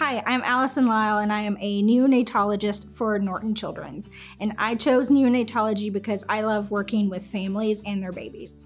Hi, I'm Allison Lyle and I am a neonatologist for Norton Children's. And I chose neonatology because I love working with families and their babies.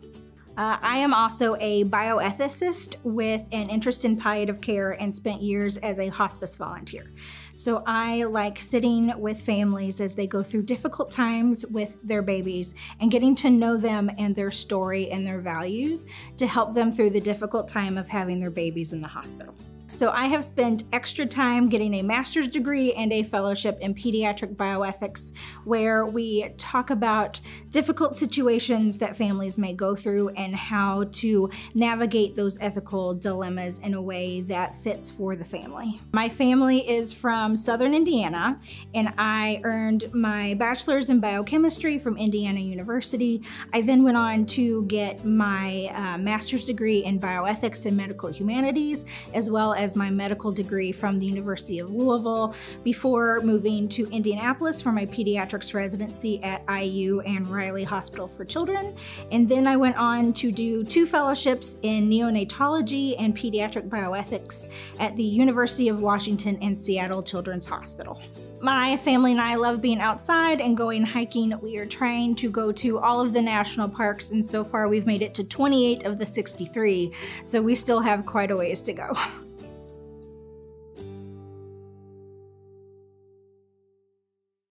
Uh, I am also a bioethicist with an interest in palliative care and spent years as a hospice volunteer. So I like sitting with families as they go through difficult times with their babies and getting to know them and their story and their values to help them through the difficult time of having their babies in the hospital. So I have spent extra time getting a master's degree and a fellowship in pediatric bioethics where we talk about difficult situations that families may go through and how to navigate those ethical dilemmas in a way that fits for the family. My family is from Southern Indiana and I earned my bachelor's in biochemistry from Indiana University. I then went on to get my uh, master's degree in bioethics and medical humanities as well as my medical degree from the University of Louisville before moving to Indianapolis for my pediatrics residency at IU and Riley Hospital for Children. And then I went on to do two fellowships in neonatology and pediatric bioethics at the University of Washington and Seattle Children's Hospital. My family and I love being outside and going hiking. We are trying to go to all of the national parks, and so far we've made it to 28 of the 63, so we still have quite a ways to go.